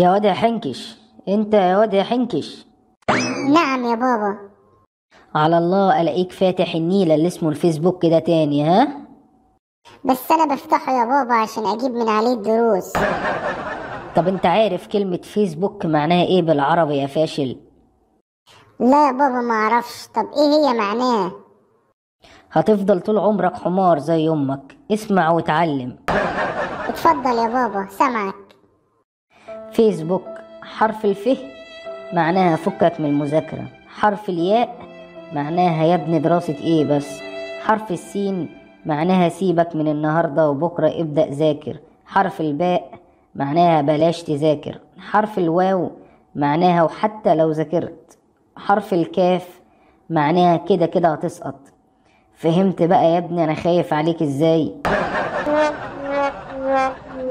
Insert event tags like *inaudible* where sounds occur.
يا واد يا حنكش. انت يا واد يا حنكش. نعم يا بابا. على الله ألاقيك فاتح النيلة اللي اسمه الفيسبوك كده تاني ها؟ بس أنا بفتحه يا بابا عشان أجيب من عليه الدروس. طب أنت عارف كلمة فيسبوك معناها إيه بالعربي يا فاشل؟ لا يا بابا ما أعرفش. طب إيه هي معناه هتفضل طول عمرك حمار زي أمك. اسمع وتعلم. اتفضل يا بابا سامعك. فيسبوك حرف الف معناها فكك من المذاكرة. حرف الياء معناها يا ابني دراسة إيه بس. حرف السين معناها سيبك من النهاردة وبكرة ابدأ ذاكر. حرف الباء معناها بلاش تذاكر. حرف الواو معناها وحتى لو ذاكرت. حرف الكاف معناها كده كده هتسقط. فهمت بقى يا ابني أنا خايف عليك إزاي؟ *laughs*